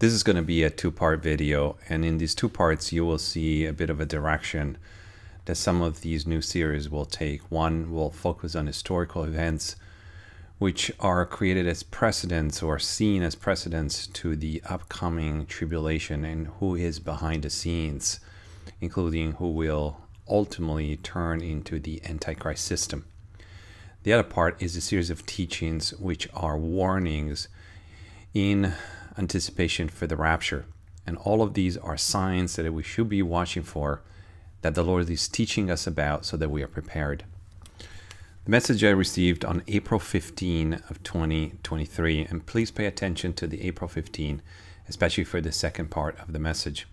This is going to be a two part video, and in these two parts, you will see a bit of a direction that some of these new series will take. One will focus on historical events which are created as precedents or seen as precedents to the upcoming tribulation and who is behind the scenes, including who will ultimately turn into the Antichrist system. The other part is a series of teachings which are warnings in anticipation for the rapture. And all of these are signs that we should be watching for, that the Lord is teaching us about so that we are prepared. The message I received on April 15 of 2023, and please pay attention to the April 15, especially for the second part of the message.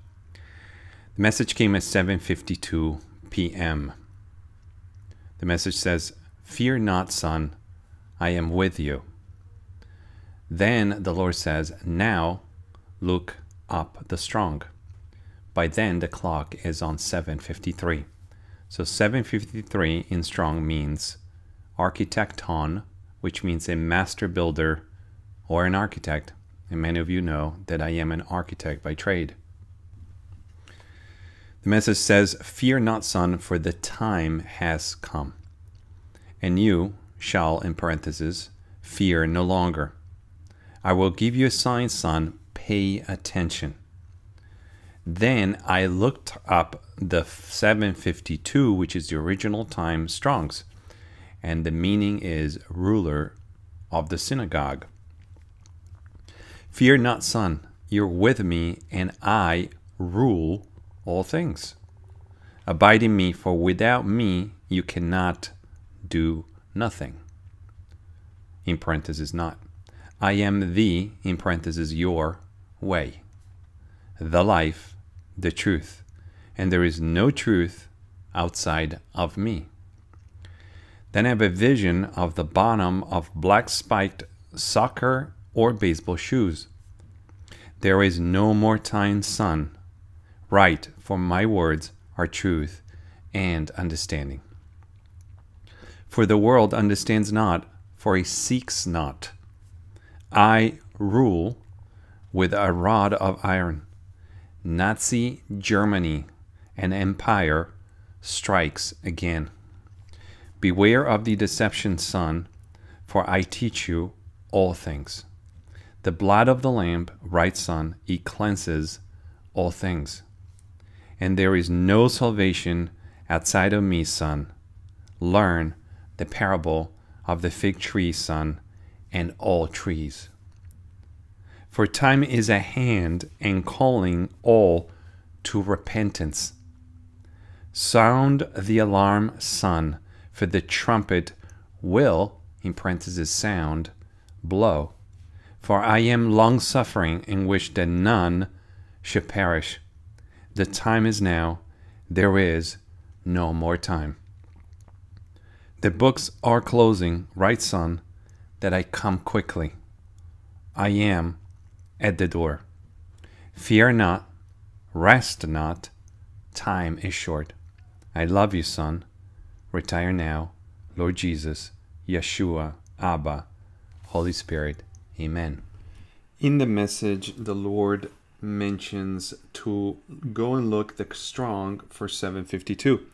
The message came at 7:52 p.m. The message says, "Fear not, son, I am with you." Then the Lord says, Now look up the strong. By then the clock is on 753. So 753 in strong means architecton, which means a master builder or an architect. And many of you know that I am an architect by trade. The message says, Fear not, son, for the time has come. And you shall, in parentheses, fear no longer. I will give you a sign, son. Pay attention. Then I looked up the 752, which is the original time Strong's, and the meaning is ruler of the synagogue. Fear not, son, you're with me, and I rule all things. Abide in me, for without me you cannot do nothing. In parenthesis, not. I am the, in parentheses, your way, the life, the truth, and there is no truth outside of me. Then I have a vision of the bottom of black spiked soccer or baseball shoes. There is no more time, son. Right, for my words are truth and understanding. For the world understands not, for he seeks not. I rule with a rod of iron. Nazi Germany, an empire, strikes again. Beware of the deception, son, for I teach you all things. The blood of the Lamb, right son, he cleanses all things. And there is no salvation outside of me, son. Learn the parable of the fig tree, son, and all trees. For time is at hand and calling all to repentance. Sound the alarm, son, for the trumpet will, in parentheses, sound, blow. For I am long suffering and wish that none should perish. The time is now, there is no more time. The books are closing, right, son, that I come quickly. I am at the door. Fear not, rest not, time is short. I love you, son. Retire now, Lord Jesus, Yeshua, Abba, Holy Spirit. Amen. In the message, the Lord mentions to go and look the strong for 752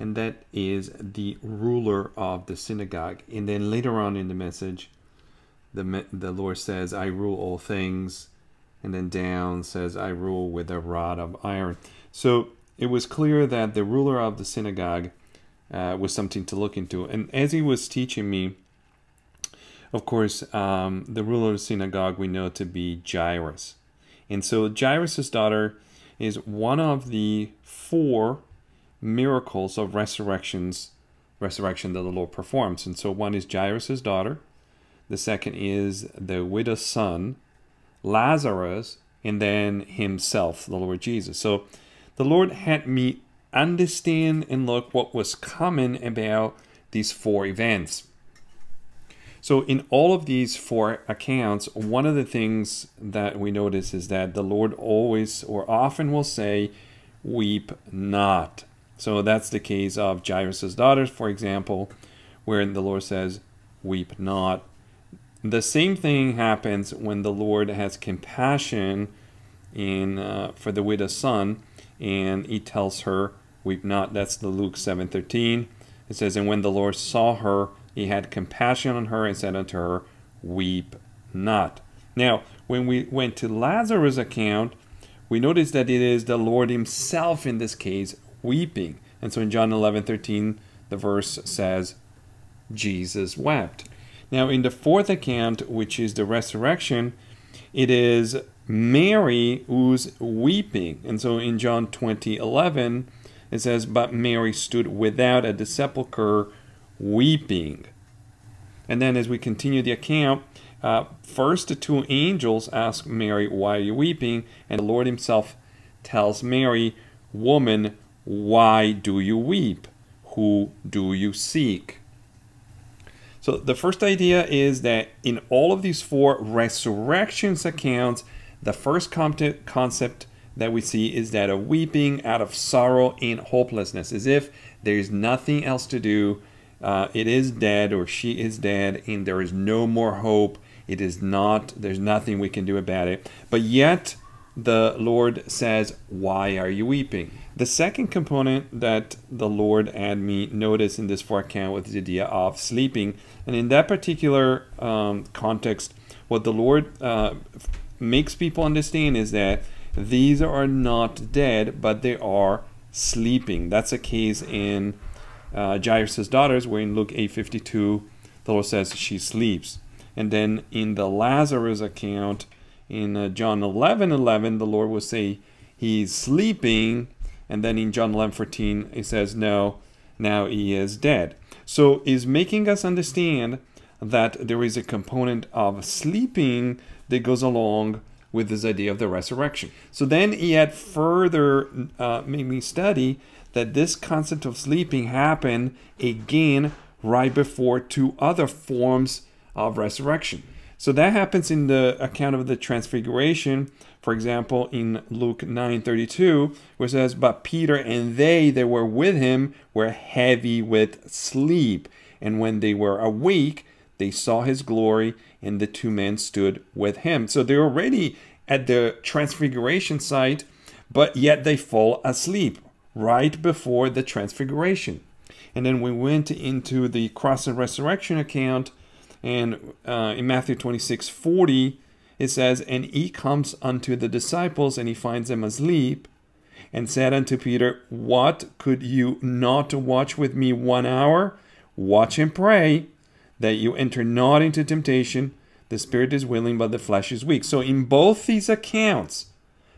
and that is the ruler of the synagogue. And then later on in the message, the the Lord says, "I rule all things," and then down says, "I rule with a rod of iron." So it was clear that the ruler of the synagogue uh, was something to look into. And as he was teaching me, of course, um, the ruler of the synagogue we know to be Jairus, and so Jairus's daughter is one of the four miracles of resurrections resurrection that the Lord performs. And so one is Jairus' daughter, the second is the widow's son, Lazarus, and then himself, the Lord Jesus. So the Lord had me understand and look what was common about these four events. So, in all of these four accounts, one of the things that we notice is that the Lord always or often will say, Weep not. So that's the case of Jairus' daughters, for example, where the Lord says, Weep not. The same thing happens when the Lord has compassion in uh, for the widow's son, and he tells her, "Weep not." That's the Luke seven thirteen. It says, "And when the Lord saw her, he had compassion on her and said unto her, Weep not." Now, when we went to Lazarus' account, we notice that it is the Lord Himself in this case weeping. And so in John 11 13, the verse says, Jesus wept. Now, in the fourth account, which is the resurrection, it is Mary who's weeping. And so in John 20 11, it says, But Mary stood without at the sepulchre weeping. And then as we continue the account, uh, first the two angels ask Mary, Why are you weeping? And the Lord Himself tells Mary, Woman, why do you weep? Who do you seek? So the first idea is that in all of these four resurrections accounts, the first concept that we see is that of weeping out of sorrow and hopelessness, as if there is nothing else to do. Uh, it is dead, or she is dead, and there is no more hope. It is not, there's nothing we can do about it. But yet, the Lord says, Why are you weeping? The second component that the Lord had me notice in this forecount was the idea of sleeping. And in that particular um, context, what the Lord uh, makes people understand is that these are not dead, but they are sleeping. That's a case in uh, Jairus' daughters, where in Luke 8:52, the Lord says she sleeps. And then in the Lazarus account, in uh, John 11.11, 11, the Lord will say he's sleeping. And then in John 11 14, he says, no, now he is dead. So is making us understand that there is a component of sleeping that goes along with this idea of the resurrection. So then he had further uh, made me study that this concept of sleeping happened again right before two other forms of resurrection. So that happens in the account of the transfiguration. For example, in Luke 9:32, where it says, "But Peter and they that were with him were heavy with sleep, and when they were awake, they saw his glory, and the two men stood with him." So they're already at the transfiguration site, but yet they fall asleep right before the transfiguration. And then we went into the cross and resurrection account and uh, in Matthew 26 40, it says, And he comes unto the disciples, and he finds them asleep, and said unto Peter, What could you not watch with me one hour? Watch and pray, that you enter not into temptation. The spirit is willing, but the flesh is weak. So, in both these accounts,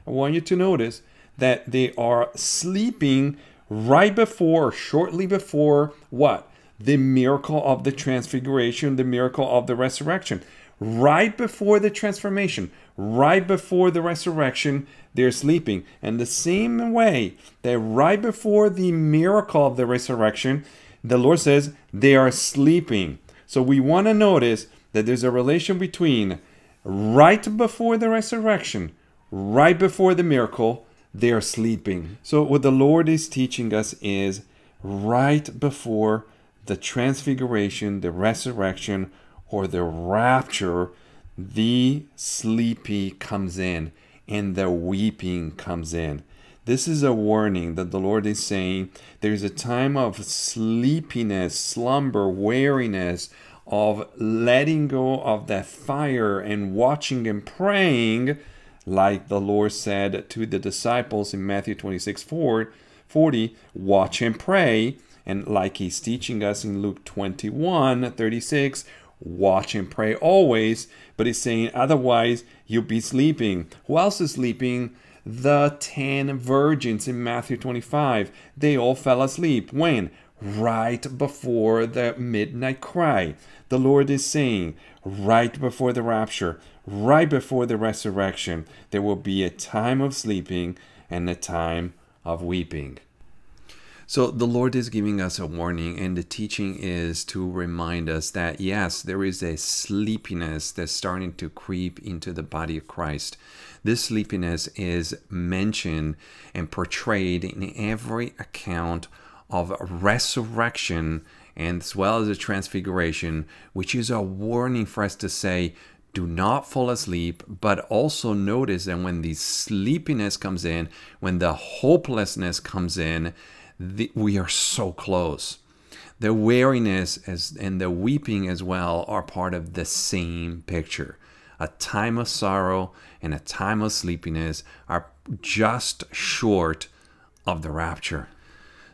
I want you to notice that they are sleeping right before, shortly before what? The miracle of the transfiguration, the miracle of the resurrection. Right before the transformation, right before the resurrection, they're sleeping. And the same way that right before the miracle of the resurrection, the Lord says they are sleeping. So we want to notice that there's a relation between right before the resurrection, right before the miracle, they are sleeping. So what the Lord is teaching us is right before the transfiguration, the resurrection, or the rapture, the sleepy comes in and the weeping comes in. This is a warning that the Lord is saying there's a time of sleepiness, slumber, weariness, of letting go of that fire and watching and praying, like the Lord said to the disciples in Matthew 26 40, watch and pray and like he's teaching us in Luke 21 36, watch and pray always. But he's saying, otherwise, you'll be sleeping. Who else is sleeping? The 10 virgins in Matthew 25. They all fell asleep. When? Right before the midnight cry. The Lord is saying, right before the rapture, right before the resurrection, there will be a time of sleeping and a time of weeping. So the Lord is giving us a warning, and the teaching is to remind us that yes, there is a sleepiness that's starting to creep into the body of Christ. This sleepiness is mentioned and portrayed in every account of resurrection and as well as the transfiguration, which is a warning for us to say, do not fall asleep, but also notice that when the sleepiness comes in, when the hopelessness comes in, the, we are so close. The weariness as, and the weeping as well are part of the same picture. A time of sorrow and a time of sleepiness are just short of the rapture.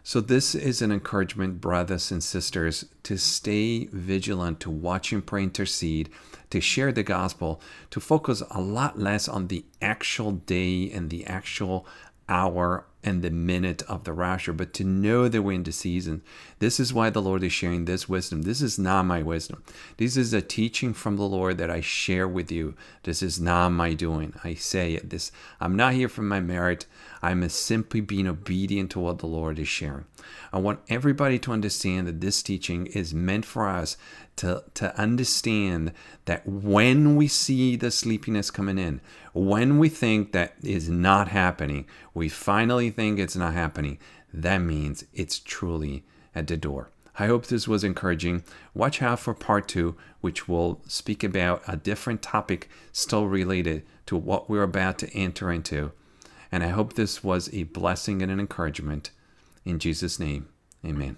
So, this is an encouragement, brothers and sisters, to stay vigilant, to watch and pray, intercede, to share the gospel, to focus a lot less on the actual day and the actual hour and the minute of the rapture, but to know that we're in the season. This is why the Lord is sharing this wisdom. This is not my wisdom. This is a teaching from the Lord that I share with you. This is not my doing. I say it. This I'm not here for my merit. I'm simply being obedient to what the Lord is sharing. I want everybody to understand that this teaching is meant for us to, to understand that when we see the sleepiness coming in, when we think that is not happening, we finally think it's not happening, that means it's truly at the door. I hope this was encouraging. Watch out for part two, which will speak about a different topic still related to what we're about to enter into. And I hope this was a blessing and an encouragement. In Jesus' name, amen.